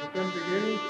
From the beginning,